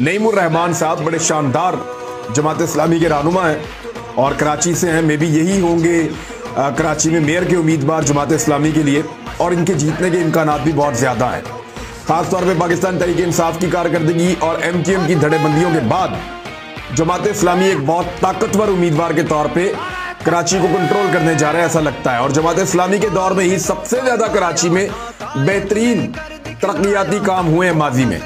नईमुर रहमान साहब बड़े शानदार जमात इस्लामी के रहनुमा हैं और कराची से हैं। मे भी यही होंगे आ, कराची में मेयर के उम्मीदवार जमात इस्लामी के लिए और इनके जीतने के इम्कान भी बहुत ज़्यादा हैं। खासतौर पर पाकिस्तान तरीके इंसाफ की कारकर्दगी और एम क्यू एम की धड़ेबंदियों के बाद जमात इस्लामी एक बहुत ताकतवर उम्मीदवार के तौर पर कराची को कंट्रोल करने जा रहे हैं ऐसा लगता है। और जमात इस्लामी के दौर में ही सबसे ज़्यादा कराची में बेहतरीन तरक्याती काम हुए हैं माजी में।